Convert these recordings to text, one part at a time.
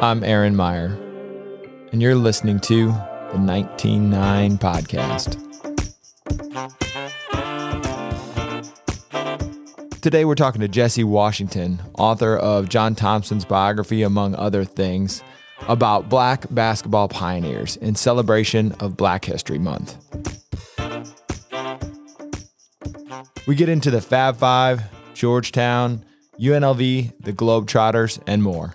I'm Aaron Meyer, and you're listening to the 199 Podcast. Today, we're talking to Jesse Washington, author of John Thompson's biography, among other things, about black basketball pioneers in celebration of Black History Month. We get into the Fab Five, Georgetown, UNLV, the Globetrotters, and more.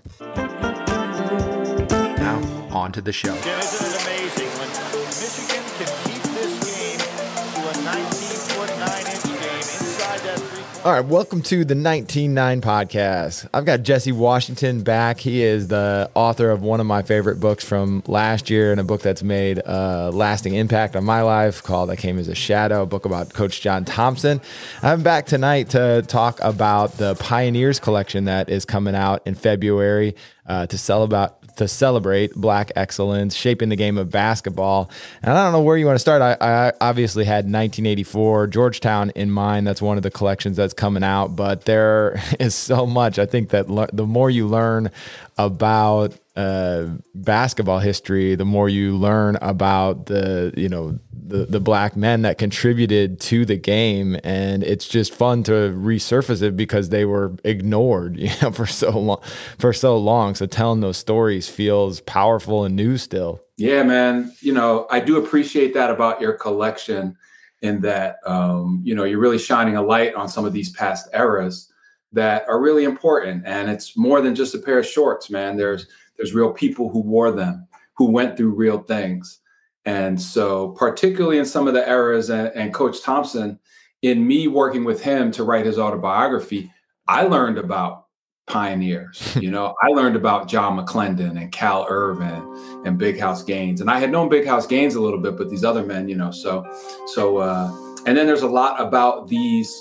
Now, on to the show. Yeah, isn't it amazing when Michigan can keep this game to a 19-foot, 9-inch game inside that three-point All right, welcome to the 199 podcast. I've got Jesse Washington back. He is the author of one of my favorite books from last year and a book that's made a lasting impact on my life called I Came as a Shadow, a book about Coach John Thompson. I'm back tonight to talk about the Pioneers collection that is coming out in February uh, to celebrate to celebrate black excellence, shaping the game of basketball. And I don't know where you want to start. I, I obviously had 1984 Georgetown in mind. That's one of the collections that's coming out, but there is so much. I think that le- the more you learn about uh, basketball history, the more you learn about the you know the the black men that contributed to the game, and it's just fun to resurface it because they were ignored, you know, for so long, for so long. So telling those stories feels powerful and new still. Yeah, man. You know, I do appreciate that about your collection in that, um, you know, you're really shining a light on some of these past eras that are really important. And it's more than just a pair of shorts, man. There's there's real people who wore them, who went through real things. And so, particularly in some of the eras and, and Coach Thompson, in me working with him to write his autobiography, I learned about pioneers. you know, I learned about John McClendon and Cal Irvin and Big House Gaines. And I had known Big House Gaines a little bit, but these other men, you know, so so uh and then there's a lot about these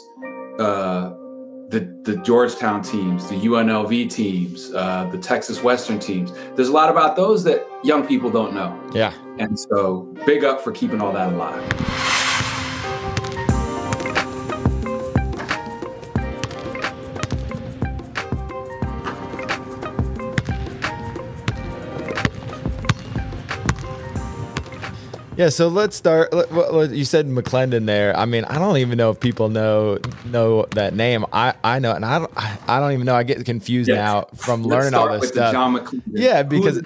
uh the, the Georgetown teams, the UNLV teams, uh, the Texas Western teams. There's a lot about those that young people don't know. Yeah. And so, big up for keeping all that alive. Yeah, so let's start. let- what- what- You said McClendon there. I mean, I don't even know if people know know that name. I, I know, and I don't. I don't even know. I get confused Yes. now from learning all this stuff. John McClendon. Yeah, because-.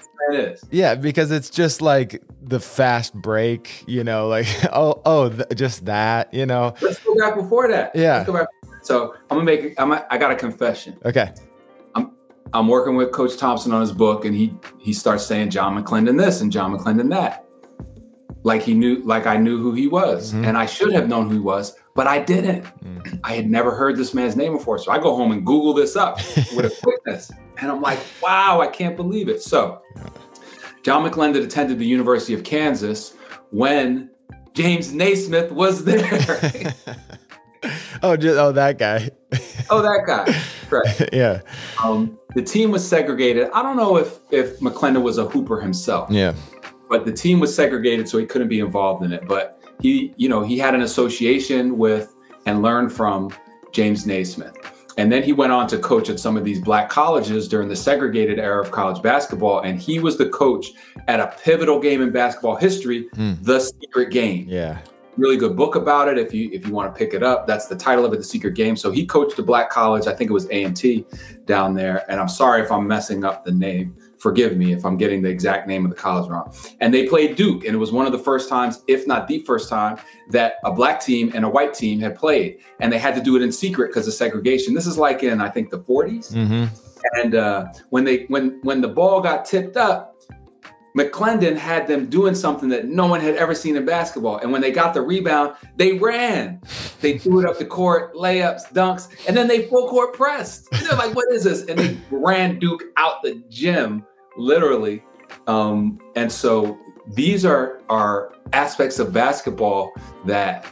Yeah, because it's just like the fast break. You know, like oh oh, th- just that. You know. Let's go back before that. Yeah. Let's go back. So I'm gonna make. I'm. A, I got a confession. Okay. I'm working with Coach Thompson on his book, and he he starts saying John McClendon this and John McClendon that, like he knew, like I knew who he was, Mhm. and I should have known who he was, but I didn't. Mm. I had never heard this man's name before, so I go home and Google this up with a quickness, and I'm like, wow, I can't believe it. So, John McClendon attended the University of Kansas when James Naismith was there. oh, just oh that guy. oh, that guy, right? yeah. Um, the team was segregated. I don't know if if McClendon was a hooper himself, Yeah. But the team was segregated, so he couldn't be involved in it. But he, you know, he had an association with and learned from James Naismith. And then he went on to coach at some of these black colleges during the segregated era of college basketball. And he was the coach at a pivotal game in basketball history, Mm. The Secret Game Yeah. really good book about it if you if you want to pick it up that's the title of it the secret game so he coached a black college i think it was a&t down there and i'm sorry if i'm messing up the name forgive me if i'm getting the exact name of the college wrong and they played duke and it was one of the first times if not the first time that a black team and a white team had played and they had to do it in secret because of segregation this is like in i think the 40s Mm-hmm. and uh, when they when when the ball got tipped up, McClendon had them doing something that no one had ever seen in basketball. And when they got the rebound, they ran. They threw it up the court, layups, dunks, and then they full court pressed. They're like, "What is this?" And they ran Duke out the gym, literally. Um, and so these are are aspects of basketball that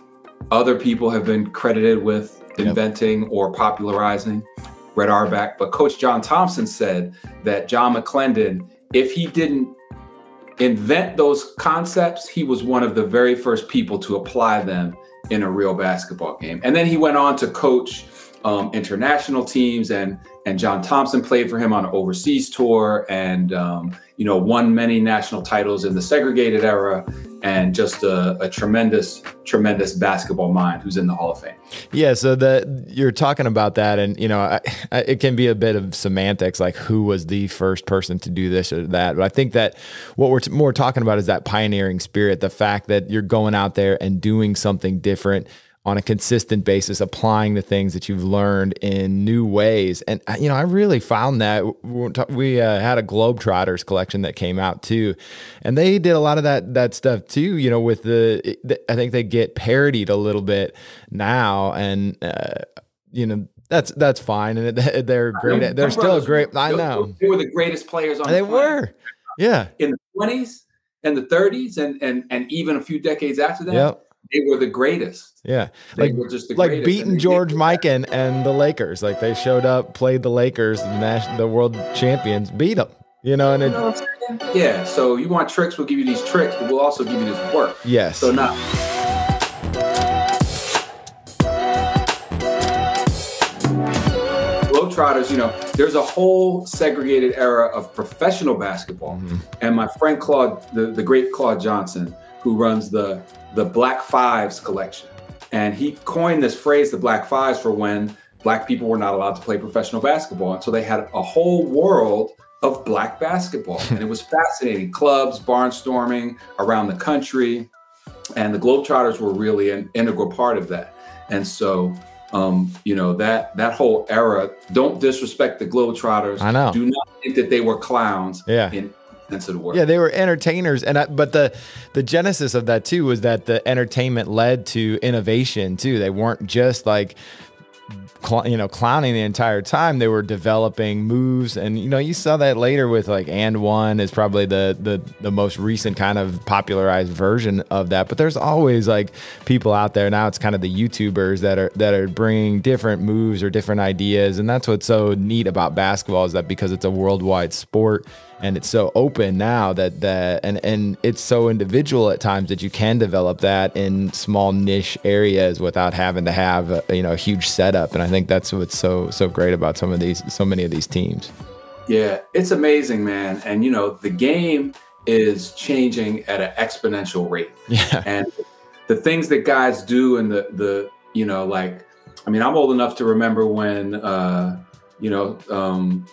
other people have been credited with Yep. inventing or popularizing. Red Auerbach, but Coach John Thompson said that John McClendon, if he didn't invent those concepts, he was one of the very first people to apply them in a real basketball game. And then he went on to coach um, international teams, and and John Thompson played for him on an overseas tour, and um, you know won many national titles in the segregated era, and just a, a, tremendous, tremendous basketball mind who's in the Hall of Fame. Yeah, so that you're talking about that, and you know, I, I, it can be a bit of semantics, like who was the first person to do this or that. But I think that what we're more talking about is that pioneering spirit, the fact that you're going out there and doing something different on a consistent basis, applying the things that you've learned in new ways. And, uh, you know, I really found that we uh, had a Globetrotters collection that came out too. And they did a lot of that, that stuff too, you know, with the, I think they get parodied a little bit now. And, uh, you know, that's that's fine, and they're great. They're still great. I know they were the greatest players on. They the were, yeah, in the twenties and the thirties, and and and even a few decades after that. Yep they were the greatest. Yeah, they like just like greatest. beating George Mikan and the Lakers. Like they showed up, played the Lakers, the national, the world champions, beat them. You know, and it, yeah. So you want tricks? We'll give you these tricks, but we'll also give you this work. Yes. So now. Trotters, you know, there's a whole segregated era of professional basketball. Mm-hmm. And my friend Claude, the, the great Claude Johnson, who runs the the Black Fives collection. And he coined this phrase, the Black Fives, for when black people were not allowed to play professional basketball. And so they had a whole world of black basketball. and it was fascinating. Clubs, barnstorming around the country. And the Globetrotters were really an integral part of that. And so um, you know that that whole era. Don't disrespect the Globetrotters. I know. Do not think that they were clowns. Yeah. In sense of the word. Yeah, they were entertainers, and I, but the the genesis of that too was that the entertainment led to innovation too. They weren't just like cl- you know clowning the entire time they were developing moves. And you know you saw that later with like and one is probably the the the most recent kind of popularized version of that. But there's always like people out there now it's kind of the youtubers that are that are bringing different moves or different ideas. And that's what's so neat about basketball is that because it's a worldwide sport and it's so open now that that and and it's so individual at times that you can develop that in small niche areas without having to have a, you know a huge setup and I think that's what's so so great about some of these so many of these teams. Yeah, it's amazing, man. And you know, the game is changing at an exponential rate. Yeah. And the things that guys do and the the you know like I mean, I'm old enough to remember when uh you know um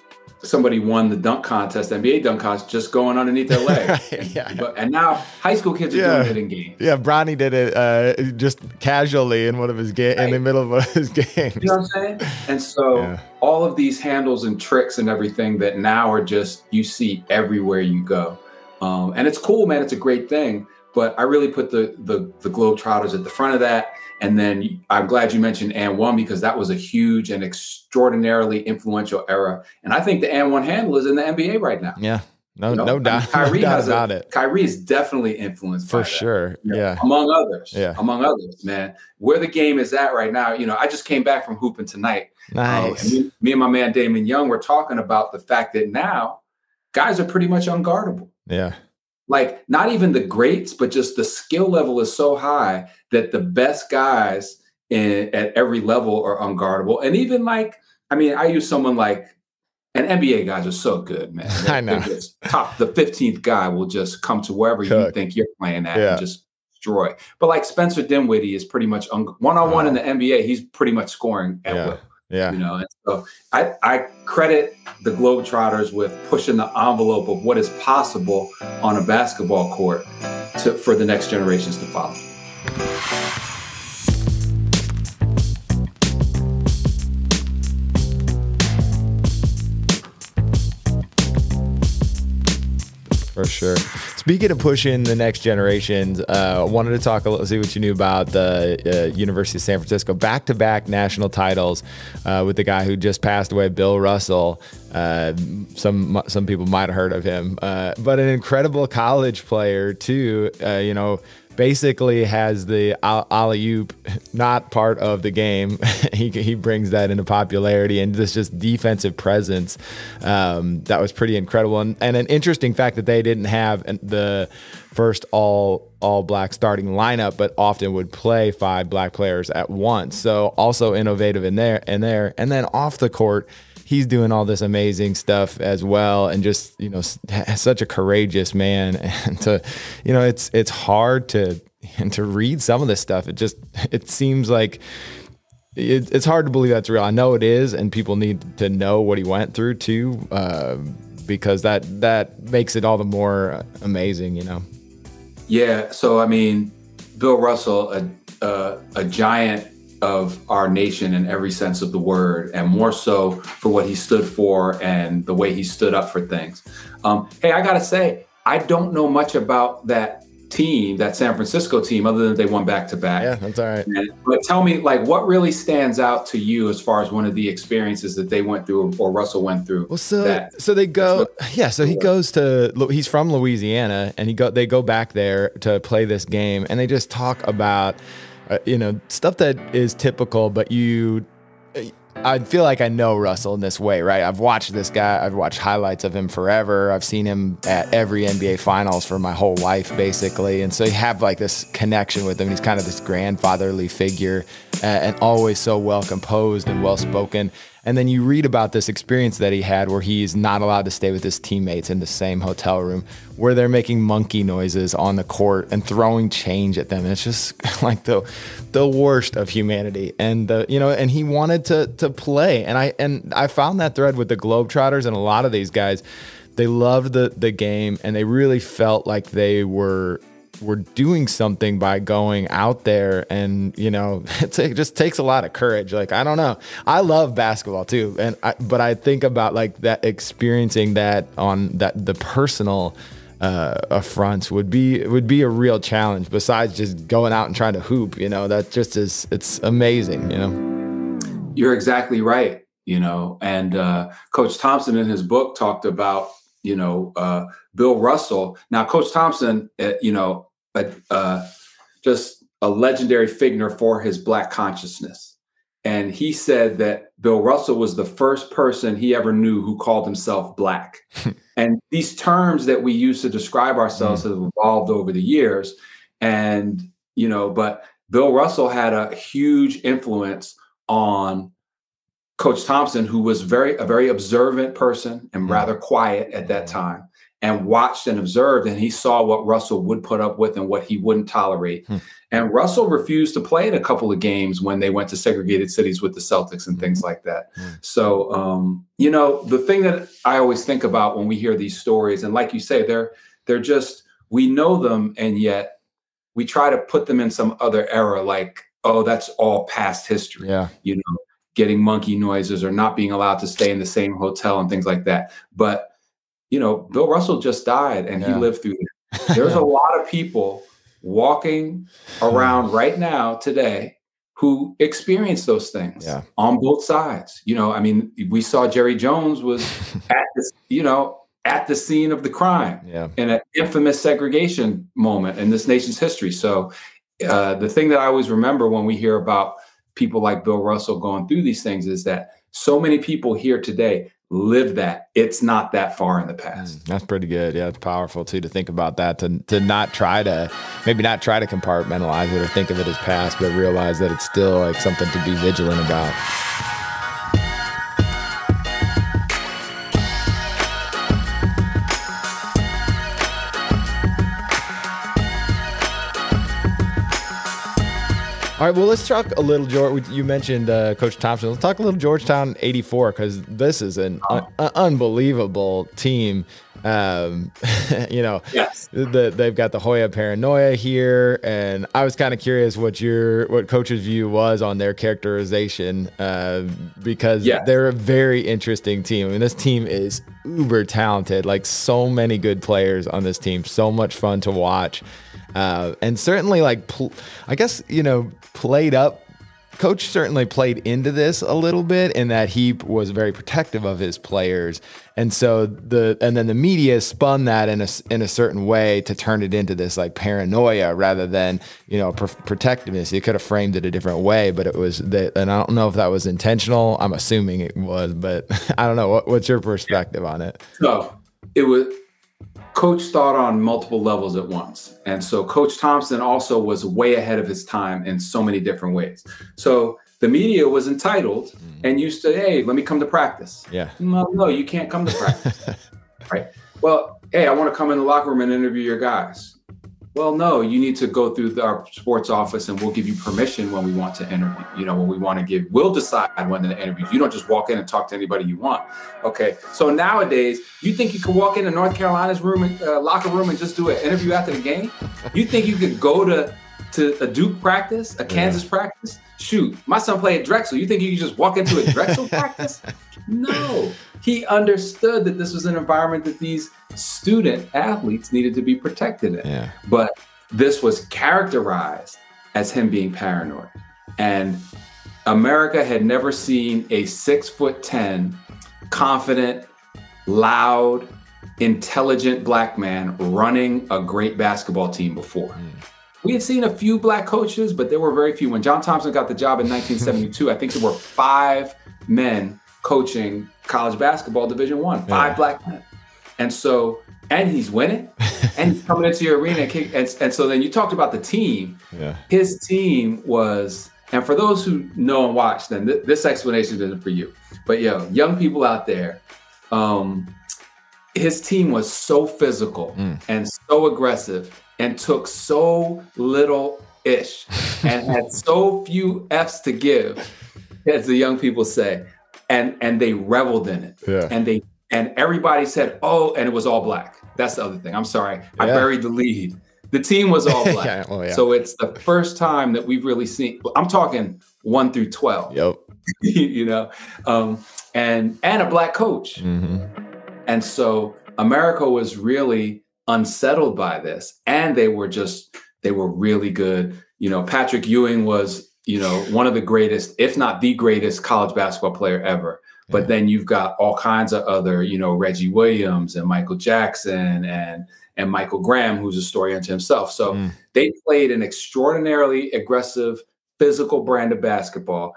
somebody won the dunk contest, NBA dunk contest, just going underneath their leg. yeah. But, and now high school kids are yeah. doing it in games. Yeah, Bronny did it uh, just casually in one of his games, right. in the middle of one of his games. You know what I'm saying? And so yeah. all of these handles and tricks and everything that now are just you see everywhere you go. Um, and it's cool, man. It's a great thing. But I really put the the the Globetrotters at the front of that. And then I'm glad you mentioned and one because that was a huge and extraordinarily influential era. And I think the and one handle is in the NBA right now. Yeah. No, you know? no doubt. I mean, Kyrie no doubt about a, it. Kyrie is definitely influenced for sure. You know, yeah, among others. Yeah, among others, man. Where the game is at right now. You know, I just came back from hooping tonight. Um, nice. and me, me and my man Damon Young were talking about the fact that now guys are pretty much unguardable. Yeah like not even the greats, but just the skill level is so high that the best guys in, at every level are unguardable. And even like, I mean, I use someone like, and NBA guys are so good, man. They're, I know. top the 15th guy will just come to wherever you think you're playing at yeah. and just destroy. But like Spencer Dinwiddie is pretty much one on one in the NBA. He's pretty much scoring at yeah. will. Yeah. You know, and so I, I credit the Globetrotters with pushing the envelope of what is possible on a basketball court to, for the next generations to follow. For sure. Speaking of pushing the next generations, uh, wanted to talk a little, see what you knew about the uh, University of San Francisco back to back national titles uh, with the guy who just passed away, Bill Russell. Uh, some some people might have heard of him, uh, but an incredible college player too. Uh, you know, basically has the alley oop not part of the game. he, he brings that into popularity and this just defensive presence um, that was pretty incredible. And, and, an interesting fact that they didn't have the first all all black starting lineup, but often would play five black players at once. So also innovative in there and there. And then off the court, he's doing all this amazing stuff as well and just you know such a courageous man. And to you know it's it's hard to and to read some of this stuff. It just it seems like it, it's hard to believe that's real. I know it is and people need to know what he went through too uh, because that that makes it all the more amazing you know? Yeah so i mean bill russell a, a, a giant of our nation in every sense of the word, and more so for what he stood for and the way he stood up for things. Um, hey, I got to say, I don't know much about that team, that San Francisco team, other than they won back to back. Yeah, that's all right. But tell me, like, what really stands out to you as far as one of the experiences that they went through or Russell went through? Well, so that, so they go, yeah. So he goes to he's from Louisiana, and he go they go back there to play this game, and they just talk about uh, you know, stuff that is typical, but you, I feel like I know Russell in this way, right? I've watched this guy, I've watched highlights of him forever. I've seen him at every NBA finals for my whole life, basically. And so you have like this connection with him. He's kind of this grandfatherly figure uh, and always so well composed and well spoken. And then you read about this experience that he had where he's not allowed to stay with his teammates in the same hotel room, where they're making monkey noises on the court and throwing change at them. It's just like the the worst of humanity. And the you know, and he wanted to to play. And I and I found that thread with the Globetrotters and a lot of these guys. They loved the the game and they really felt like they were we're doing something by going out there and you know it just takes a lot of courage like i don't know. I love basketball too and I, but i think about like that experiencing that on that the personal uh, would be would be a real challenge besides just going out and trying to hoop you know that just is it's amazing you know? You're exactly right you know and uh, coach thompson in his book talked about you know uh, bill russell. Now coach thompson uh, you know a, uh, just a legendary figure for his black consciousness. And he said that Bill Russell was the first person he ever knew who called himself black. and these terms that we use to describe ourselves mm. have evolved over the years. And, you know, but Bill Russell had a huge influence on Coach Thompson, who was very a very observant person and mm. rather quiet at that time and watched and observed and he saw what Russell would put up with and what he wouldn't tolerate. Hmm. And Russell refused to play in a couple of games when they went to segregated cities with the Celtics and things hmm. like that. Hmm. So, um, you know, the thing that I always think about when we hear these stories, and like you say, they're they're just we know them, and yet we try to put them in some other era, like oh, that's all past history. Yeah, you know, getting monkey noises or not being allowed to stay in the same hotel and things like that. But you know, Bill Russell just died and yeah. he lived through it. There's a lot of people walking around right now today who experience those things yeah. on both sides. You know, I mean, we saw Jerry Jones was at this, you know, at the scene of the crime yeah. in an infamous segregation moment in this nation's history. So uh, the thing that I always remember when we hear about people like Bill Russell going through these things is that so many people here today live that. It's not that far in the past. mm, that's pretty good. Yeah it's powerful too to think about that to, to not try to maybe not try to compartmentalize it or think of it as past but realize that it's still like something to be vigilant about All right, well, let's talk a little, George. You mentioned uh, Coach Thompson. Let's talk a little Georgetown 84 because this is an un- unbelievable team. Um, you know, yes. the, they've got the Hoya paranoia here. And I was kind of curious what your, what coach's view was on their characterization uh, because yes. they're a very interesting team. I mean, this team is uber talented, like so many good players on this team, so much fun to watch. Uh, and certainly, like, pl- I guess, you know, played up. Coach certainly played into this a little bit in that he was very protective of his players, and so the and then the media spun that in a in a certain way to turn it into this like paranoia rather than you know pr- protectiveness. You could have framed it a different way, but it was that, and I don't know if that was intentional. I'm assuming it was, but I don't know. What, what's your perspective on it? So it was Coach thought on multiple levels at once. And so Coach Thompson also was way ahead of his time in so many different ways. So the media was entitled mm. and used to, hey, let me come to practice. Yeah. No, no, you can't come to practice. right. Well, hey, I want to come in the locker room and interview your guys. Well, no, you need to go through the, our sports office and we'll give you permission when we want to interview. You know, when we want to give, we'll decide when to interview. You don't just walk in and talk to anybody you want. Okay. So nowadays, you think you can walk into North Carolina's room, uh, locker room, and just do an interview after the game? You think you could go to to a Duke practice, a Kansas yeah. practice? Shoot, my son played at Drexel. You think you can just walk into a Drexel practice? No. He understood that this was an environment that these student athletes needed to be protected in. Yeah. But this was characterized as him being paranoid. And America had never seen a six foot 10, confident, loud, intelligent black man running a great basketball team before. Mm. We had seen a few black coaches, but there were very few. When John Thompson got the job in 1972, I think there were five men coaching college basketball Division One, five yeah. black men. And so, and he's winning, and he's coming into your arena. And, and, and so then you talked about the team. Yeah. His team was, and for those who know and watch, then th- this explanation isn't for you. But yo, young people out there, um, his team was so physical mm. and so aggressive and took so little ish and had so few F's to give, as the young people say. And and they reveled in it. Yeah. And they and everybody said, "Oh," and it was all black. That's the other thing. I'm sorry, yeah. I buried the lead. The team was all black. yeah, well, yeah. So it's the first time that we've really seen. I'm talking one through twelve. Yep. you know, um, and and a black coach. Mm-hmm. And so America was really unsettled by this, and they were just they were really good. You know, Patrick Ewing was you know one of the greatest, if not the greatest, college basketball player ever. But then you've got all kinds of other, you know, Reggie Williams and Michael Jackson and and Michael Graham, who's a story unto himself. So mm. they played an extraordinarily aggressive, physical brand of basketball.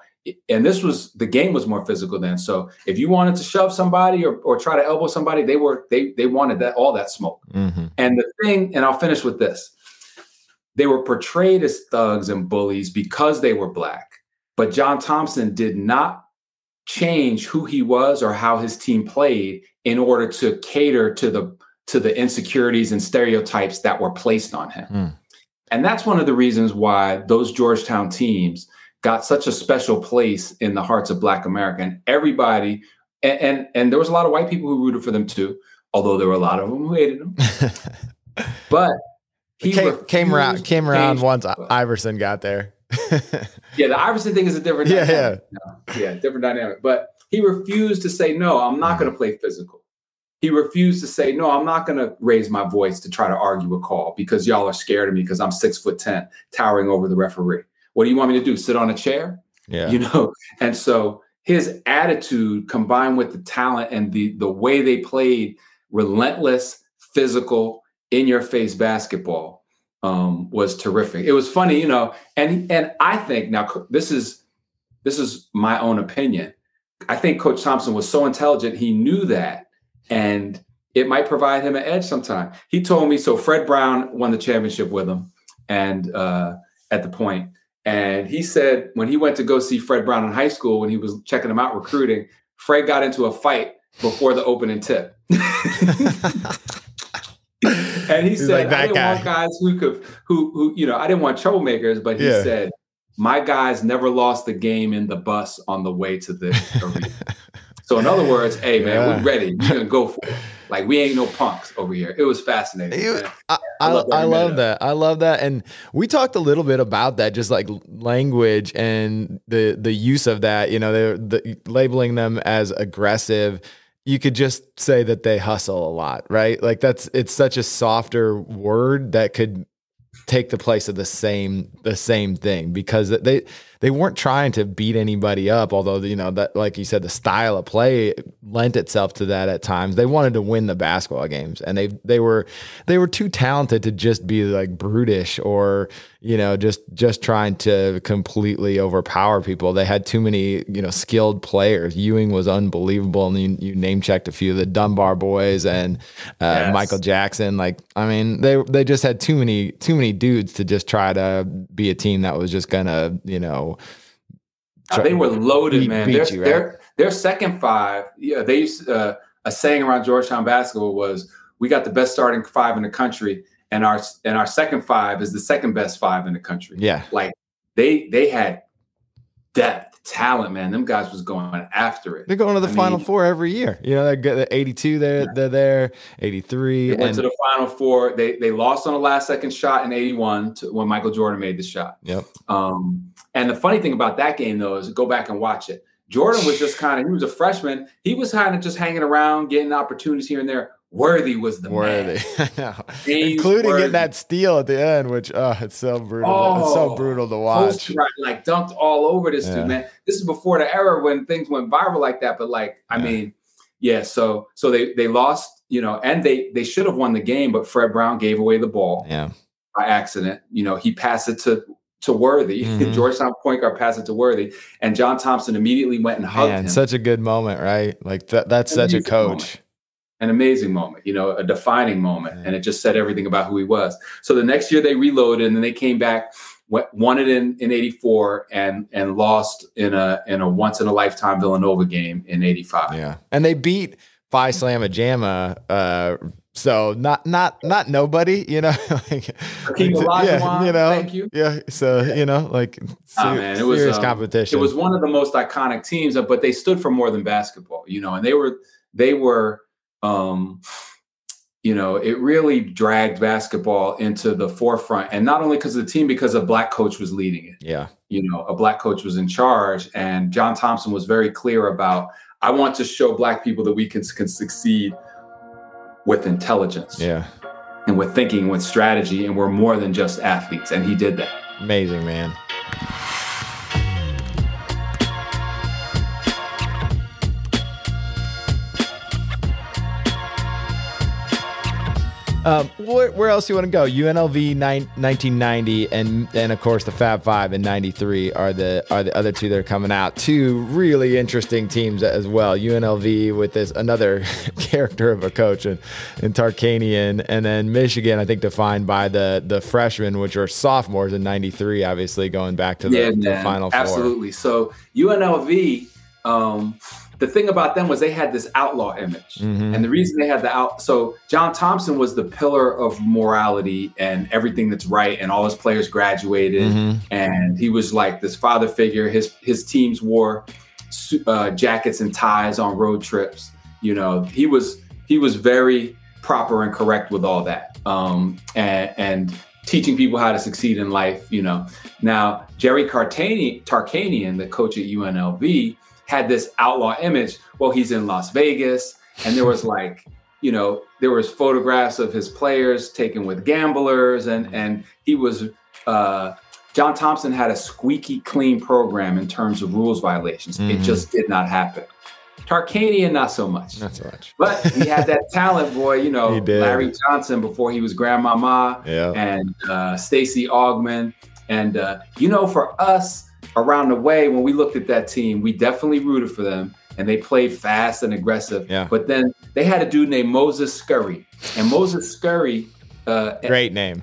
And this was the game was more physical then. So if you wanted to shove somebody or, or try to elbow somebody, they were they they wanted that all that smoke. Mm-hmm. And the thing, and I'll finish with this. They were portrayed as thugs and bullies because they were black. But John Thompson did not change who he was or how his team played in order to cater to the to the insecurities and stereotypes that were placed on him. Mm. And that's one of the reasons why those Georgetown teams got such a special place in the hearts of Black America. And everybody, and, and, and there was a lot of white people who rooted for them too, although there were a lot of them who hated them. but he came, came around came around once Iverson got there. yeah, the Iverson thing is a different yeah, dynamic. yeah, yeah, different dynamic. But he refused to say no. I'm not going to mm. play physical. He refused to say no. I'm not going to raise my voice to try to argue a call because y'all are scared of me because I'm six foot ten, towering over the referee. What do you want me to do? Sit on a chair? Yeah, you know. And so his attitude combined with the talent and the the way they played relentless, physical, in your face basketball um, was terrific. It was funny, you know, and and I think now this is this is my own opinion. I think Coach Thompson was so intelligent; he knew that, and it might provide him an edge sometime. He told me so. Fred Brown won the championship with him, and uh, at the point, and he said when he went to go see Fred Brown in high school when he was checking him out recruiting, Fred got into a fight before the opening tip. and he said, like I didn't guy. want guys who could, who, who, you know, I didn't want troublemakers, but he yeah. said, my guys never lost the game in the bus on the way to the arena. so in other words, hey man, yeah. we're ready. We're gonna go for it. Like we ain't no punks over here. It was fascinating. It, I, I, I, love, I love that. I love that. And we talked a little bit about that, just like language and the the use of that. You know, they're the, labeling them as aggressive you could just say that they hustle a lot, right? Like that's it's such a softer word that could take the place of the same the same thing because they they weren't trying to beat anybody up. Although you know that, like you said, the style of play lent itself to that at times. They wanted to win the basketball games, and they they were they were too talented to just be like brutish or you know just just trying to completely overpower people. They had too many you know skilled players. Ewing was unbelievable, and you, you name checked a few of the Dunbar boys and uh, Yes. Michael Jackson. Like I mean, they they just had too many too many dudes to just try to be a team that was just gonna you know. Uh, they were loaded, beat- man. beat Their, you, right? their their second five, yeah, they used uh, a saying around Georgetown basketball was, "We got the best starting five in the country, and our and our second five is the second best five in the country." Yeah, Like they they had depth, talent, man. Them guys was going after it. they're going to the I Final mean- Four every year. You know, they're good. They're 82, they're they're there. 83, They went and to the Final Four. They they lost on the last second shot in '81 to, when Michael Jordan made the shot. yep, Um, and the funny thing about that game, though, is go back and watch it. Jordan was just kind of, he was a freshman. He was kind of just hanging around, getting opportunities here and there. Worthy was the worthy, man. I know. James including Worthy. getting that steal at the end, which oh, it's so brutal. it's so Oh, brutal to watch. Right, like dunked all over this Yeah. dude, man. This is before the era when things went viral like that. But like, I Yeah. mean, yeah. So so they they lost, you know, and they they should have won the game, but Fred Brown gave away the ball. Yeah, by accident. You know, he passed it to to Worthy. Mhm. Georgetown point guard passed it to Worthy, and John Thompson immediately went and hugged man, him. such a good moment, right? Like that. That's such a coach. moment. An amazing moment, you know, a defining moment, Yeah. and it just said everything about who he was. So the next year they reloaded, and then they came back, went, won it in in '84, and and lost in a in a once in a lifetime Villanova game in '85. Yeah, and they beat Phi Slamma Jamma. Uh, so not not not nobody, you know. like, Hakeem yeah, Olajuwon, you know. thank you. Yeah, so you know, like ser- man, it was, serious um, competition. It was one of the most iconic teams, but they stood for more than basketball, you know, and they were they were um you know, it really dragged basketball into the forefront and not only because of the team because a black coach was leading it. yeah, You know, a black coach was in charge and John Thompson was very clear about I want to show black people that we can, can succeed with intelligence yeah, and with thinking with strategy and we're more than just athletes and he did that. amazing man. Um, where, where else do you want to go? UNLV nine, 1990 and and of course the Fab Five in '93 are the are the other two that are coming out. Two really interesting teams as well. UNLV with this another character of a coach and in Tarkanian, and then Michigan I think defined by the the freshmen, which are sophomores in '93, obviously going back to the, the man, Final Four. Absolutely. So UNLV, um, the thing about them was they had this outlaw image, Mhm. and the reason they had the out. So John Thompson was the pillar of morality and everything that's right, and all his players graduated, Mhm. and he was like this father figure. His his teams wore uh, jackets and ties on road trips. You know, he was he was very proper and correct with all that, um, and, and teaching people how to succeed in life. You know, now Jerry Cartani- Tarkanian, the coach at UNLV, had this outlaw image. Well, he's in Las Vegas, and there was like, you know, there was photographs of his players taken with gamblers, and and he was. Uh, John Thompson had a squeaky clean program in terms of rules violations. It Mhm. just did not happen. Tarkanian, not so much. Not so much. But he had that talent, boy. You know, Larry Johnson before he was Grandmama, Yeah. and uh, Stacey Augmon. And uh, you know, for us around the way, when we looked at that team, we definitely rooted for them, and they played fast and aggressive. Yeah. But then they had a dude named Moses Scurry, and Moses Scurry. Uh, Great name.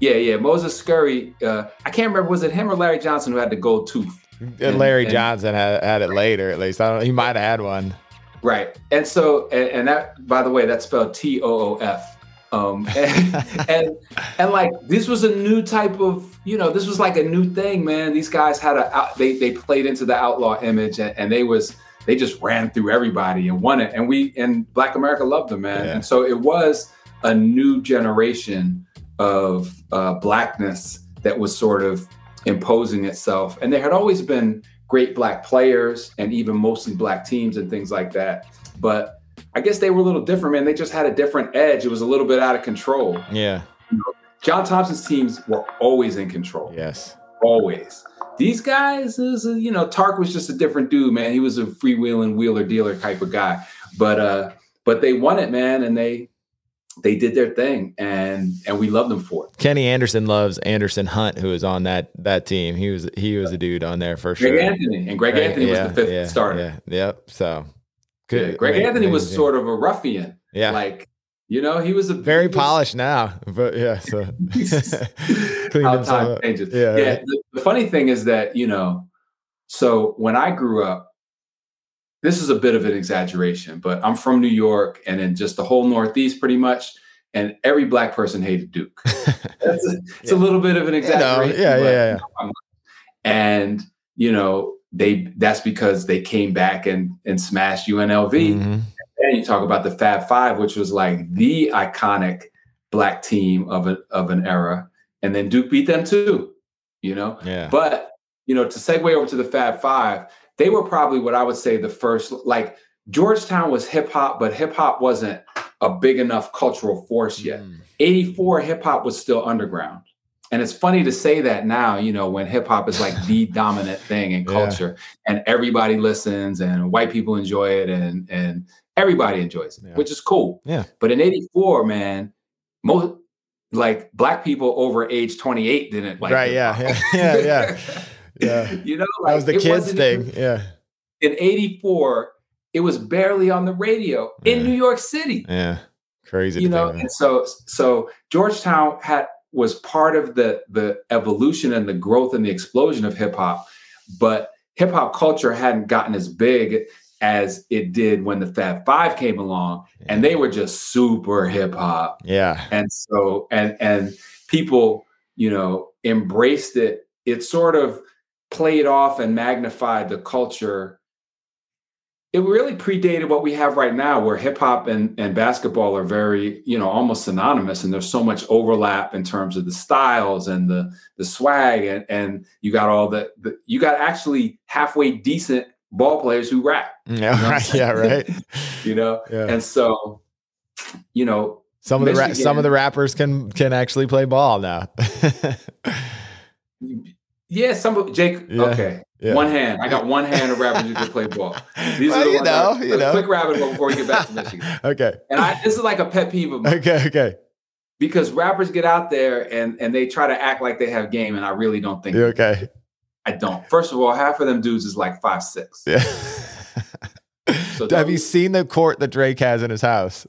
yeah, yeah, Moses Scurry. Uh, I can't remember was it him or Larry Johnson who had the gold tooth? And Larry and- Johnson had, had it later, at least. I don't. He might have had one. Right. And so, and, and that, by the way, that's spelled T O O F. Um, and, and and like this was a new type of, you know, this was like a new thing, man. These guys had a, they they played into the outlaw image, and, and they was they just ran through everybody and won it. And we and Black America loved them, man. Yeah. And so it was a new generation of uh, blackness that was sort of imposing itself. And there had always been great black players and even mostly black teams and things like that. But I guess they were a little different, man. They just had a different edge. It was a little bit out of control. Yeah. John Thompson's teams were always in control, Yes. always. these guys, is you know, Tark was just a different dude, man. He was a freewheeling wheeler dealer type of guy. But uh, but they won it, man, and they they did their thing, and and we loved them for it. Kenny Anderson loves Anderson Hunt, who was on that that team. He was he was a dude on there for Greg sure. Anthony and Greg Anthony yeah, was the fifth yeah, starter. Yeah, yep. So Yeah, Greg great, Anthony was sort of a ruffian. yeah Like, you know, he was a very was- polished now, but yeah. So cleaned how time up. changes. Yeah, Yeah. right. The, the funny thing is that, you know, so when I grew up, this is a bit of an exaggeration, but I'm from New York and in just the whole Northeast pretty much. And every black person hated Duke. That's a, it's a little bit of an exaggeration. yeah, yeah, yeah. and you know, they that's because they came back and and smashed UNLV. Mhm. And you talk about the Fab Five, which was like the iconic black team of a, of an era, and then Duke beat them too. You know, Yeah. but you know, to segue over to the Fab Five, they were probably what I would say the first. Like Georgetown was hip hop, but hip hop wasn't a big enough cultural force yet. Mm. 84 hip hop was still underground. And it's funny to say that now, you know, when hip hop is like the dominant thing in Yeah. culture and everybody listens and white people enjoy it and and everybody enjoys it, Yeah. which is cool. Yeah. But in 84, man, most like black people over age 28 didn't like Right, hip yeah, yeah, yeah, yeah. you know, That was the kids thing. Yeah. in 84, it was barely on the radio in New York City Yeah. Crazy. you know and so so georgetown had was part of the the evolution and the growth and the explosion of hip hop but hip hop culture hadn't gotten as big as it did when the fab five came along about. and they were just super hip hop Yeah. and so and and people you know embraced it it sort of played off and magnified the culture it really predated what we have right now where hip hop and, and basketball are very you know almost synonymous and there's so much overlap in terms of the styles and the the swag and and you got all the, the you got actually halfway decent ball players who rap Yeah. know? Right. Yeah. Right. you know Yeah. and so you know Some of the ra- some of the rappers can can actually play ball now. Yeah, some Jake. Yeah, Okay, yeah. one hand. I got one hand of rappers who can play ball. These Well, are the you ones know, you know. Quick rabbit hole before we get back to Michigan. okay. And I, this is like a pet peeve of mine Okay. Okay. because rappers get out there and and they try to act like they have game, and I really don't think You okay? I don't. First of all, half of them dudes is like five six. Yeah. So Have you seen the court that Drake has in his house?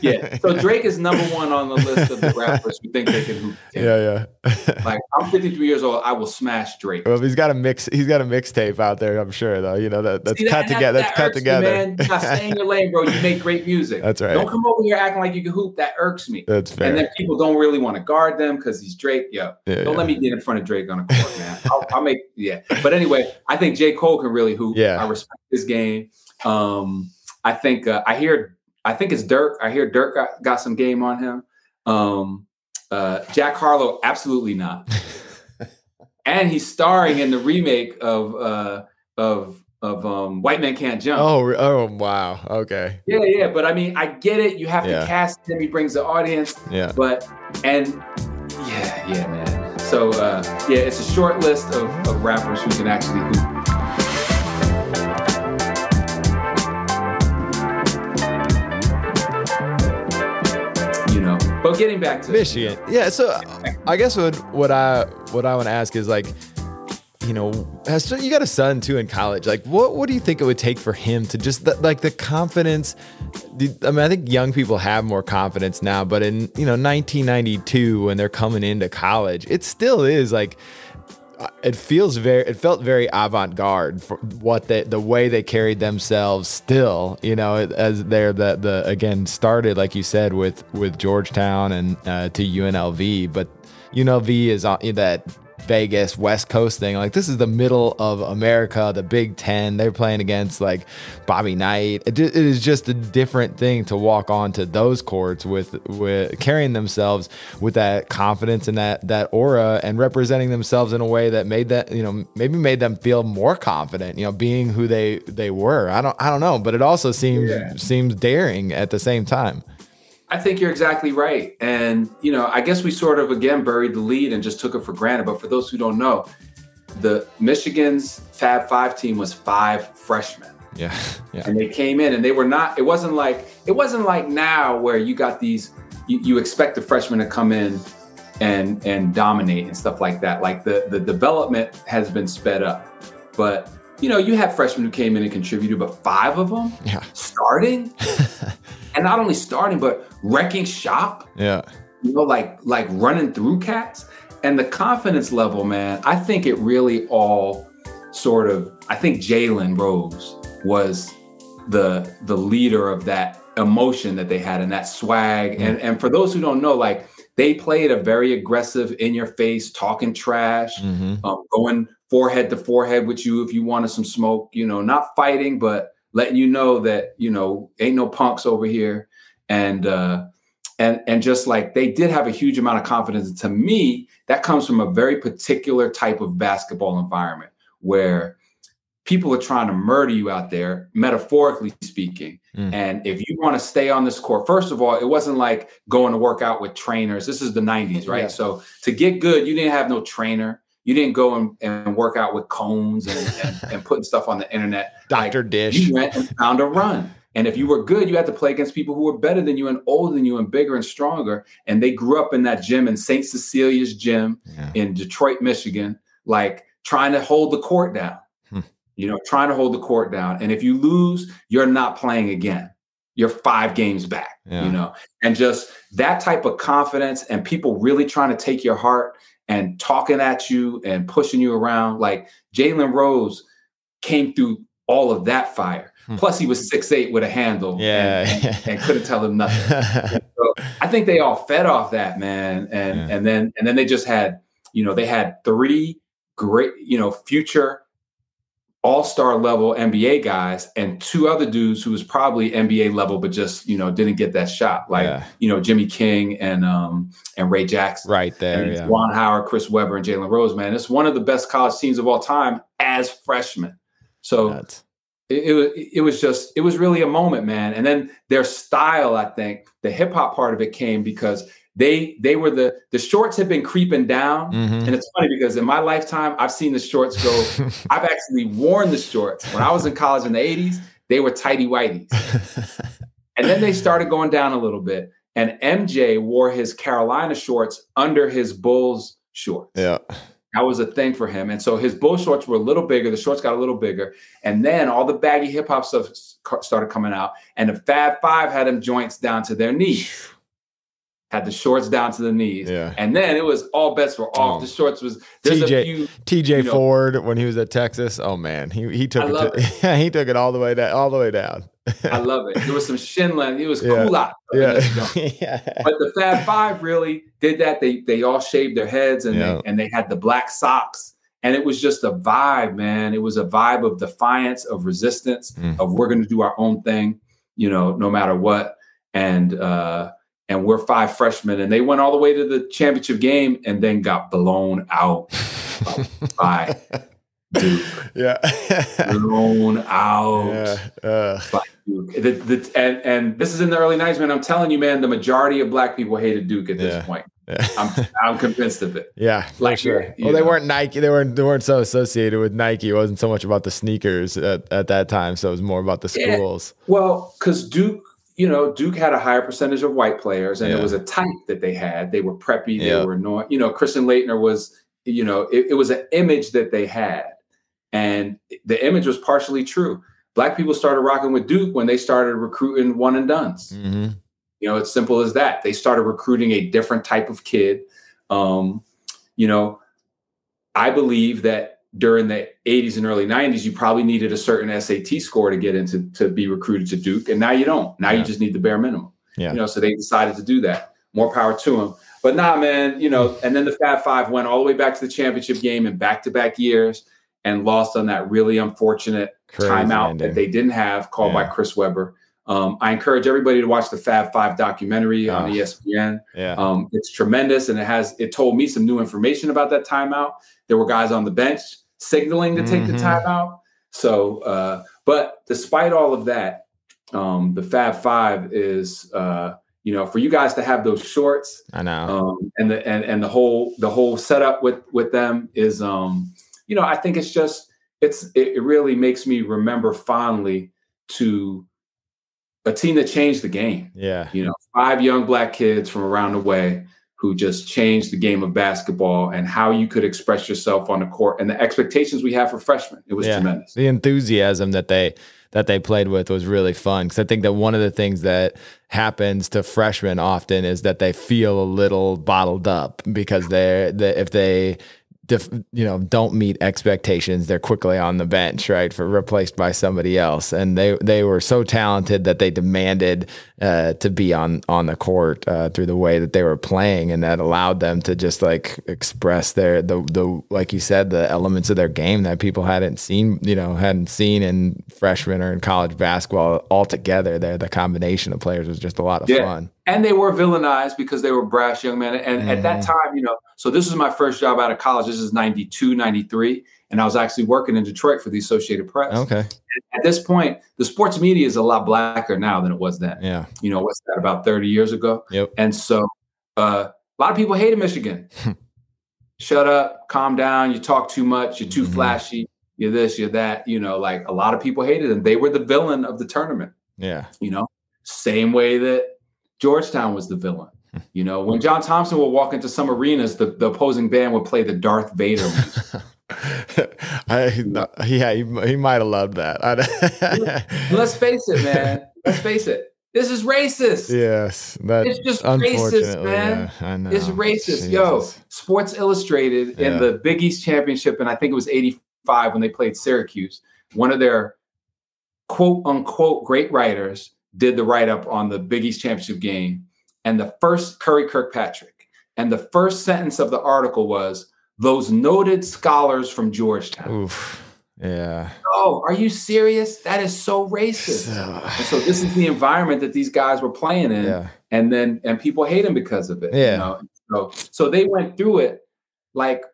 Yeah. So Drake is number one on the list of the rappers who think they can hoop. yeah, yeah. Like I'm 53 years old. I will smash Drake. well, he's got a mix. He's got a mixtape out there. I'm sure, though. You know that that's See, cut that- together. that That's cut irks me, together. man. Now stay in your lane, bro. You make great music. That's right. Don't come over here acting like you can hoop. That irks me. That's fair. And then people don't really want to guard them because he's Drake. Yo, yeah, don't yeah. let me get in front of Drake on a court, man. I'll, I'll make yeah. But anyway, I think J Cole can really hoop. Yeah. I respect his game. Um, I think uh, I hear. I think it's Dirk. I hear Dirk got, got some game on him. Um, uh, Jack Harlow, absolutely not. and he's starring in the remake of uh, of of um, White Man Can't Jump. Oh, oh, wow. Okay. Yeah, yeah, but I mean, I get it. You have Yeah. to cast him. He brings the audience, Yeah. but and yeah, yeah, man. So uh, yeah, it's a short list of, of rappers who can actually hoop. But getting back to Michigan. Yeah. So I guess what what I what I want to ask is like, you know, you got a son too in college. Like, what what do you think it would take for him to just the, like the confidence? I mean, I think young people have more confidence now, but in you know 1992 when they're coming into college, it still is like it feels very it felt very avant-garde for what they the way they carried themselves still you know as they're the the again started like you said with with georgetown and uh, to unlv but unlv is on that Vegas West Coast thing. Like this is the middle of America, the Big Ten. They're playing against like Bobby Knight. It, it is just a different thing to walk onto those courts with with carrying themselves with that confidence and that that aura and representing themselves in a way that made that you know maybe made them feel more confident. You know, being who they they were. I don't I don't know, but it also seems Yeah. seems daring at the same time. I think you're exactly right. And, you know, I guess we sort of, again, buried the lead and just took it for granted. But for those who don't know, the Michigan's Fab Five team was five freshmen. Yeah. Yeah. And they came in and they were not, it wasn't like, it wasn't like now where you got these, you, you expect the freshmen to come in and and dominate and stuff like that. Like the the development has been sped up. But you know, you have freshmen who came in and contributed, but five of them Yeah. starting, and not only starting, but wrecking shop. Yeah. You know, like like running through cats, and the confidence level, man. I think it really all sort of. I think Jalen Rose was the the leader of that emotion that they had and that swag. And and for those who don't know, like they played a very aggressive, in your face, talking trash, hmm um, going forehead to forehead with you if you wanted some smoke. You know, not fighting, but letting you know that you know ain't no punks over here. And uh, and and just like they did have a huge amount of confidence. And to me, that comes from a very particular type of basketball environment where people are trying to murder you out there, metaphorically speaking. Mm. And if you want to stay on this court, first of all, it wasn't like going to work out with trainers. This is the 90s, right? Yeah. So to get good, you didn't have no trainer. You didn't go and, and work out with cones and, and, and putting stuff on the internet. Dr. Dish. You went and found a run. And if you were good, you had to play against people who were better than you and older than you and bigger and stronger. And they grew up in that gym in St. Cecilia's gym Yeah. in Detroit, Michigan, like trying to hold the court down. Hmm. You know, trying to hold the court down. And if you lose, you're not playing again. You're five games back. Yeah. You know, and just that type of confidence and people really trying to take your heart and talking at you and pushing you around. Like Jalen Rose came through all of that fire. Hmm. Plus, he was six eight with a handle. Yeah. and, and- and couldn't tell him nothing. So I think they all fed off that, man. And Yeah. and then and then they just had, you know, they had three great, you know, future all-star level NBA guys and two other dudes who was probably NBA level, but just, you know, didn't get that shot. Like, Yeah. you know, Jimmy King and um and Ray Jackson. right there. And Yeah. Juwan Howard, Chris Webber, and Jalen Rose, man. It's one of the best college teams of all time as freshmen. So it, it, it was just it was really a moment man and then their style i think the hip hop part of it came because they they were the the shorts had been creeping down Mhm. and it's funny because in my lifetime i've seen the shorts go i've actually worn the shorts when i was in college in the 80s they were tighty whities and then they started going down a little bit and mj wore his carolina shorts under his bulls shorts yeah. that was a thing for him. And so his bull shorts were a little bigger. The shorts got a little bigger. And then all the baggy hip hop stuff started coming out. And the Fab Five had them joints down to their knees, had the shorts down to the knees. Yeah. And then it was all bets were off. Oh. The shorts was, there's TJ a few. TJ You know- Ford when he was at Texas. Oh man, he he took I it. To, he took it all the way down. All the way down. I love it. There was some Shinland. It was Yeah. cool out. Yeah. yeah. But the Fab Five really did that. They they all shaved their heads and Yeah. they, and they had the black socks. And it was just a vibe, man. It was a vibe of defiance, of resistance, Mm. of we're going to do our own thing, you know, no matter what. And uh, and we're five freshmen, and they went all the way to the championship game, and then got blown out by Duke. Yeah. Blown out. yeah. Uh, by Duke. The, the, and, and this is in the early 90s, man. I'm telling you, man, the majority of black people hated Duke at this Yeah. point. yeah. I'm, I'm convinced of it. Yeah, Like, sure. Well, they weren't Nike. They weren't. They weren't so associated with Nike. It wasn't so much about the sneakers at, at that time. So it was more about the Yeah. schools. Well, because Duke, you know, Duke had a higher percentage of white players, and Yeah. it was a type that they had. They were preppy. They Yeah. were no, you know, Christian Laettner was, you know, it, it was an image that they had, and the image was partially true. Black people started rocking with Duke when they started recruiting one and dones. hmm You know, it's simple as that. They started recruiting a different type of kid. Um, you know, I believe that during the 80s and early 90s, you probably needed a certain SAT score to get into to be recruited to Duke, and now you don't. Now Yeah. you just need the bare minimum. Yeah. You know, so they decided to do that. More power to them. But nah, man, you know, and then the Fab Five went all the way back to the championship game in back-to-back years and lost on that really unfortunate Crazy timeout ending. that they didn't have called by Chris Webber. Um, I encourage everybody to watch the Fab Five documentary on Oh. ESPN. Yeah. Um, it's tremendous, and it has it told me some new information about that timeout. There were guys on the bench signaling to take Mhm. the timeout. So, uh, but despite all of that, um, the Fab Five is uh, you know for you guys to have those shorts I know. um, and the and, and the whole the whole setup with with them is um, you know, I think it's just it's it really makes me remember fondly to a team that changed the game. Yeah. You know, five young black kids from around the way who just changed the game of basketball and how you could express yourself on the court and the expectations we have for freshmen. It was yeah. tremendous. The enthusiasm that they that they played with was really fun because I think that one of the things that happens to freshmen often is that they feel a little bottled up because they're they, if they def, you know don't meet expectations they're quickly on the bench right for replaced by somebody else and they they were so talented that they demanded uh, to be on on the court uh, through the way that they were playing and that allowed them to just like express their the the like you said the elements of their game that people hadn't seen you know hadn't seen in freshman or in college basketball altogether there the combination of players was just a lot of yeah. fun and they were villainized because they were brash young men. And mm-hmm. at that mm-hmm. time, you know, so this was my first job out of college. This is 92, 93. And I was actually working in Detroit for the Associated Press. Okay. And at this point, the sports media is a lot blacker now than it was then. Yeah. You know, what's that, about 30 years ago? Yep. And so uh, a lot of people hated Michigan. Shut up, calm down, you talk too much, you're too mm-hmm. flashy, you're this, you're that. You know, like a lot of people hated them. They were the villain of the tournament. Yeah. You know, same way that Georgetown was the villain. You know, when John Thompson would walk into some arenas, the, the opposing band would play the Darth Vader music. I, yeah, he, he might have loved that. Let's face it, man. Let's face it. This is racist. Yes, that it's just racist, man. Yeah, I know. It's racist. Jesus. Yo, Sports Illustrated yeah. in the Big East Championship, and I think it was '85 when they played Syracuse. One of their quote unquote great writers did the write up on the Big East Championship game, and the first Curry Kirkpatrick, and the first sentence of the article was those noted scholars from Georgetown. Oof. Yeah. Oh, are you serious? That is so racist. So, so this is the environment that these guys were playing in, yeah. and then and people hate them because of it. Yeah. You know? So so they went through it like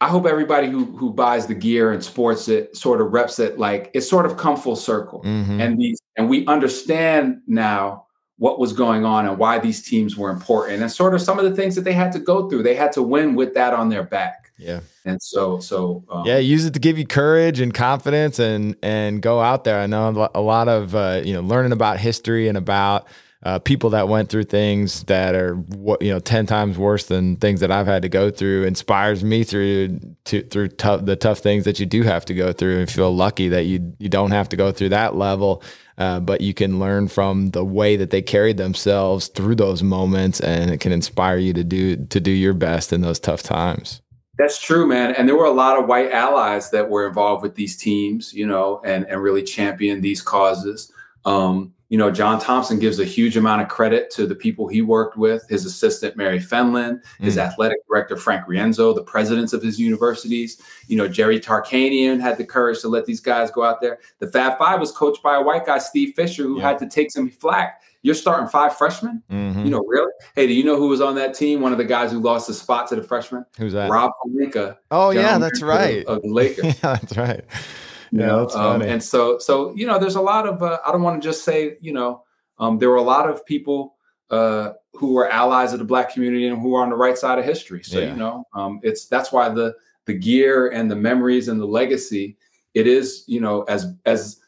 I hope everybody who who buys the gear and sports it sort of reps it like it's sort of come full circle. Mm-hmm. And these and we understand now what was going on and why these teams were important and sort of some of the things that they had to go through. They had to win with that on their back. Yeah. And so so um, Yeah, use it to give you courage and confidence and and go out there. I know a lot of uh, you know learning about history and about uh, people that went through things that are what you know ten times worse than things that I've had to go through inspires me through to, through tough the tough things that you do have to go through and feel lucky that you you don't have to go through that level. Uh, but you can learn from the way that they carried themselves through those moments, and it can inspire you to do to do your best in those tough times. That's true, man. And there were a lot of white allies that were involved with these teams, you know, and and really championed these causes. Um, you know, John Thompson gives a huge amount of credit to the people he worked with, his assistant, Mary Fenlon, his mm. athletic director, Frank Rienzo, the presidents of his universities. You know, Jerry Tarkanian had the courage to let these guys go out there. The Fab Five was coached by a white guy, Steve Fisher, who yeah. had to take some flack. You're starting five freshmen? Mm-hmm. You know, really? Hey, do you know who was on that team? One of the guys who lost the spot to the freshman? Who's that? Rob Pelinka. Oh, yeah, that's right. Of, of the Lakers. yeah, that's right you yeah, know um, and so so you know there's a lot of uh, i don't want to just say you know um, there were a lot of people uh, who were allies of the black community and who are on the right side of history. So yeah. you know um, it's that's why the the gear and the memories and the legacy it is you know as as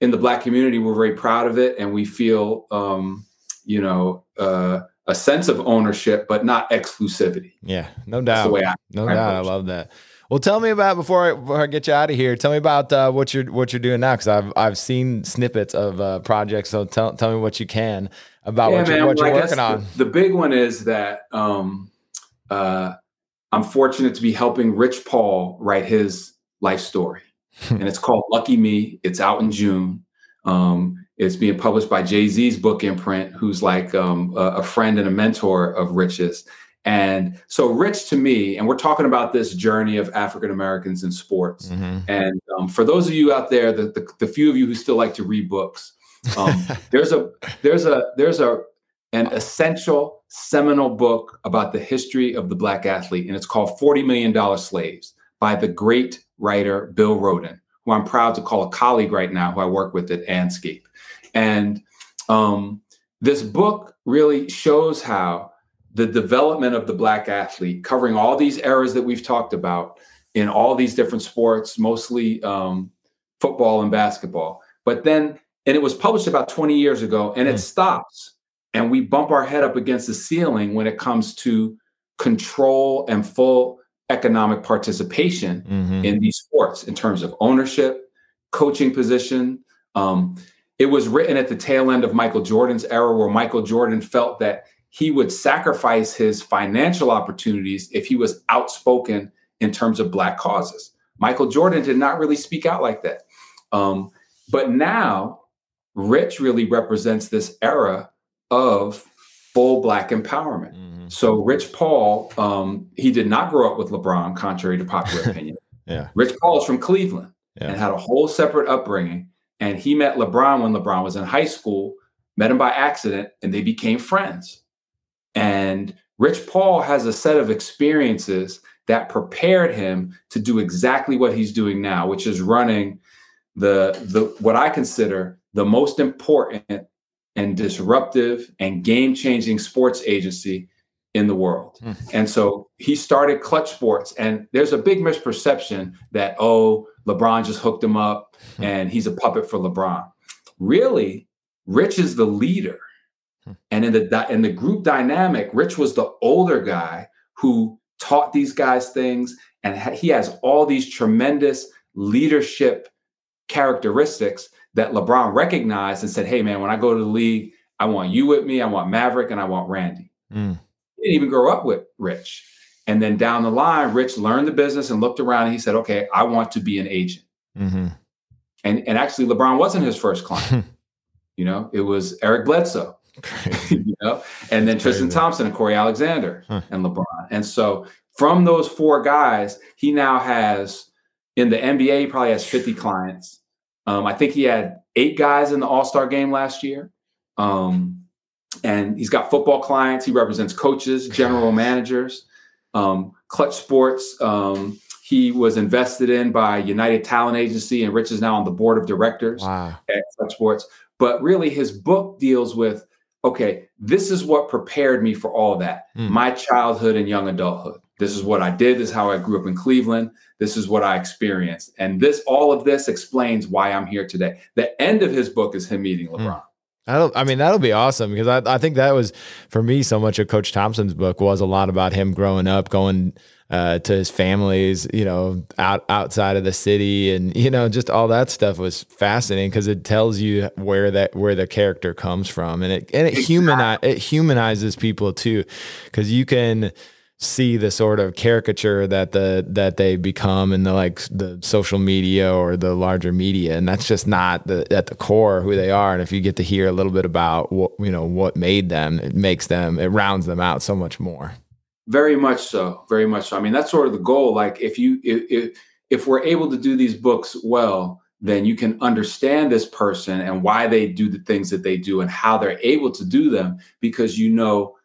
in the black community we're very proud of it and we feel um, you know uh, a sense of ownership but not exclusivity. Yeah no doubt. I, no doubt. I love that well, tell me about before I, before I get you out of here. Tell me about uh, what you're what you're doing now because I've I've seen snippets of uh, projects. So tell tell me what you can about yeah, what, man, you're, what you're working on. The, the, big one is that um, uh, I'm fortunate to be helping Rich Paul write his life story, and it's called Lucky Me. It's out in June. Um, it's being published by Jay Z's book imprint, who's like um, a, a, friend and a mentor of Rich's. And so, Rich to me, and we're talking about this journey of African Americans in sports. Mm-hmm. And um, for those of you out there, the, the, the, few of you who still like to read books, um, there's a there's a there's a an essential seminal book about the history of the black athlete, and it's called Forty Million Dollar Slaves by the great writer Bill Rhoden, who I'm proud to call a colleague right now, who I work with at Andscape. And um, this book really shows how the development of the black athlete, covering all these eras that we've talked about, in all these different sports, mostly um, football and basketball. But then, and it was published about 20 years ago, and it mm. stops. And we bump our head up against the ceiling when it comes to control and full economic participation mm-hmm. in these sports in terms of ownership, coaching position. Um, it was written at the tail end of Michael Jordan's era, where Michael Jordan felt that he would sacrifice his financial opportunities if he was outspoken in terms of Black causes. Michael Jordan did not really speak out like that. Um, but now, Rich really represents this era of full Black empowerment. Mm-hmm. So, Rich Paul, um, he did not grow up with LeBron, contrary to popular opinion. yeah. Rich Paul is from Cleveland yeah. and had a whole separate upbringing. And he met LeBron when LeBron was in high school, met him by accident, and they became friends. And Rich Paul has a set of experiences that prepared him to do exactly what he's doing now, which is running the the what I consider the most important and disruptive and game-changing sports agency in the world. Mm. And so he started Klutch Sports and there's a big misperception that oh, LeBron just hooked him up mm. and he's a puppet for LeBron. Really, Rich is the leader and in the in the group dynamic, Rich was the older guy who taught these guys things, and he has all these tremendous leadership characteristics that LeBron recognized and said, "Hey, man, when I go to the league, I want you with me. I want Maverick, and I want Randy." Mm. He didn't even grow up with Rich, and then down the line, Rich learned the business and looked around, and he said, "Okay, I want to be an agent." Mm-hmm. And and actually, LeBron wasn't his first client. you know, it was Eric Bledsoe you know, and then Tristan Thompson and Corey Alexander huh. and LeBron. And so from those four guys, he now has in the NBA, he probably has 50 clients. Um, I think he had eight guys in the All Star game last year. Um, and he's got football clients. He represents coaches, general managers, um, Klutch Sports. Um, he was invested in by United Talent Agency, and Rich is now on the board of directors wow. at Klutch Sports. But really, his book deals with okay, this is what prepared me for all that. Mm. My childhood and young adulthood. This is what I did. This is how I grew up in Cleveland. This is what I experienced. And this, all of this explains why I'm here today. The end of his book is him meeting hmm. LeBron. Mm. I don't. I mean, that'll be awesome because I, I think that was for me so much of Coach Thompson's book was a lot about him growing up, going uh, to his families, you know, out outside of the city, and you know, just all that stuff was fascinating because it tells you where that where the character comes from, and it and it humanize it humanizes people too, because you can see the sort of caricature that the that they become in the like the social media or the larger media and that's just not the at the core who they are. And if you get to hear a little bit about what you know what made them it makes them it rounds them out so much more. Very much so. Very much so. I mean that's sort of the goal. Like if you if if we're able to do these books well then you can understand this person and why they do the things that they do and how they're able to do them because you know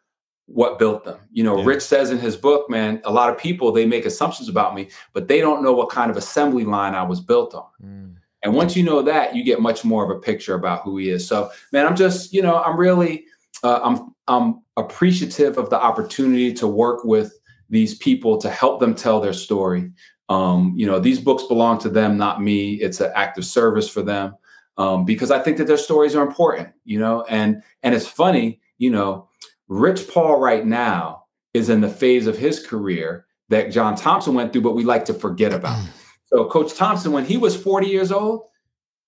what built them. You know, yeah. Rich says in his book, man, a lot of people they make assumptions about me, but they don't know what kind of assembly line I was built on. Mm. And once you know that, you get much more of a picture about who he is. So, man, I'm just, you know, I'm really, uh, I'm, I'm appreciative of the opportunity to work with these people to help them tell their story. Um, you know, these books belong to them, not me. It's an act of service for them um, because I think that their stories are important. You know, and and it's funny, you know Rich Paul right now is in the phase of his career that John Thompson went through, but we like to forget about. Mm. So Coach Thompson, when he was 40 years old,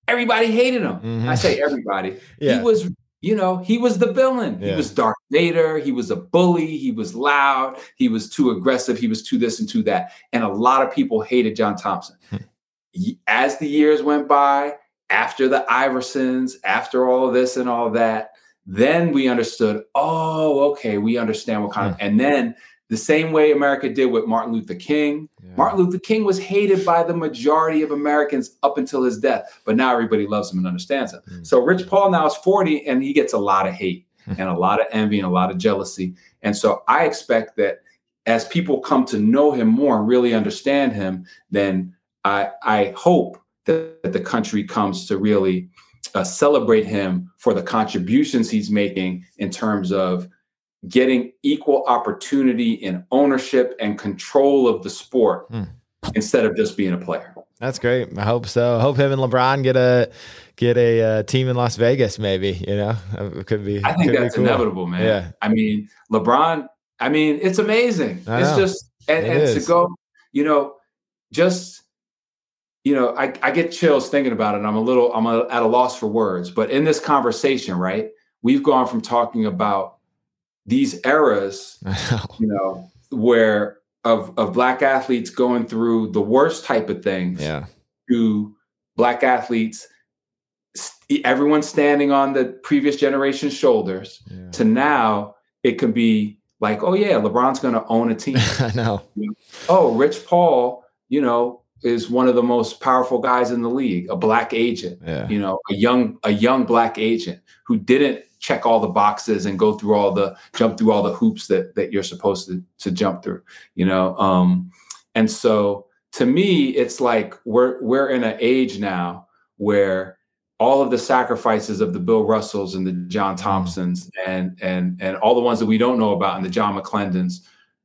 everybody hated him. Mm-hmm. I say everybody. Yeah. He was, you know, he was the villain. Yeah. He was Darth Vader. He was a bully. He was loud. He was too aggressive. He was too this and too that. And a lot of people hated John Thompson. Hmm. As the years went by, after the Iversons, after all of this and all that, then we understood, oh, okay, we understand what kind of, hmm. and then the same way America did with Martin Luther King. Yeah. Martin Luther King was hated by the majority of Americans up until his death, but now everybody loves him and understands him. Mm. So Rich Paul now is 40 and he gets a lot of hate hmm. and a lot of envy and a lot of jealousy. And so I expect that as people come to know him more and really understand him, then I, I hope that, that the country comes to really uh, celebrate him for the contributions he's making in terms of getting equal opportunity in ownership and control of the sport mm. instead of just being a player. That's great. I hope so. I hope him and LeBron get a get a uh, team in Las Vegas. Maybe you know it could be. I think that's cool. inevitable, man. Yeah. I mean, LeBron. I mean, it's amazing. I it's know. just and, It and to go, you know, just you know, I, I get chills thinking about it. And I'm a little, I'm a, at a loss for words. But in this conversation, right, we've gone from talking about these eras you know, where of of black athletes going through the worst type of things yeah. to black athletes everyone standing on the previous generation's shoulders yeah. to now it can be like oh yeah lebron's going to own a team I know. oh rich paul you know is one of the most powerful guys in the league a black agent Yeah. you know a young a young black agent who didn't check all the boxes and go through all the jump through all the hoops that that you're supposed to to jump through you know um and so to me it's like we're we're in an age now where all of the sacrifices of the Bill Russells and the John Thompsons and and and all the ones that we don't know about and the John McClendons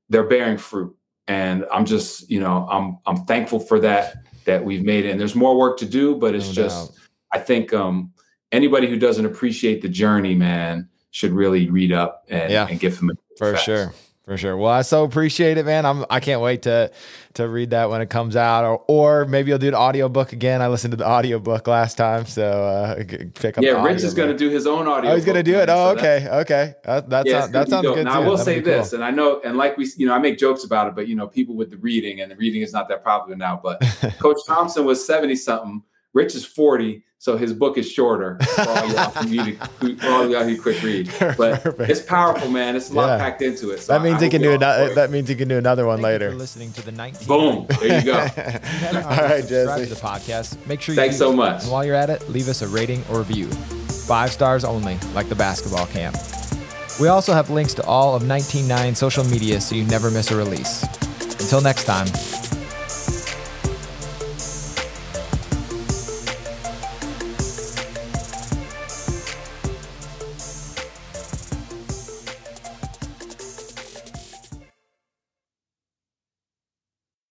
they're bearing fruit and I'm just you know I'm I'm thankful for that that we've made it and there's more work to do but it's No just doubt. I think um, anybody who doesn't appreciate the journey, man, should really read up and, Yeah. and give them for facts. sure. For sure. Well, I so appreciate it, man. I'm I can't wait to to read that when it comes out, or or maybe you'll do an audiobook again. I listened to the audiobook last time, so uh, pick up. Yeah, Rich is going to do his own audio. Oh, he's gonna do it. Oh, so that- okay, okay. That that, Yeah, sound, that sounds dope. good. Now, I will That'd say be cool. this, and I know, and like we, you know, I make jokes about it, but you know, people with the reading and the reading is not that popular now. But Coach Thompson was seventy something. Rich is forty, so his book is shorter. For all y'all who for all y'all who quick read, but Perfect. it's powerful, man. It's a lot Yeah. packed into it. So That means I he can do y'all another. That means he can do another one Thank you later. for listening to the 19. Boom. There you go. Head All right, subscribe Jesse. to the podcast. Make sure you Thanks so that. much. And while you're at it, leave us a rating or review. Five stars only, like the basketball camp. We also have links to all of 199 social media so you never miss a release. Until next time,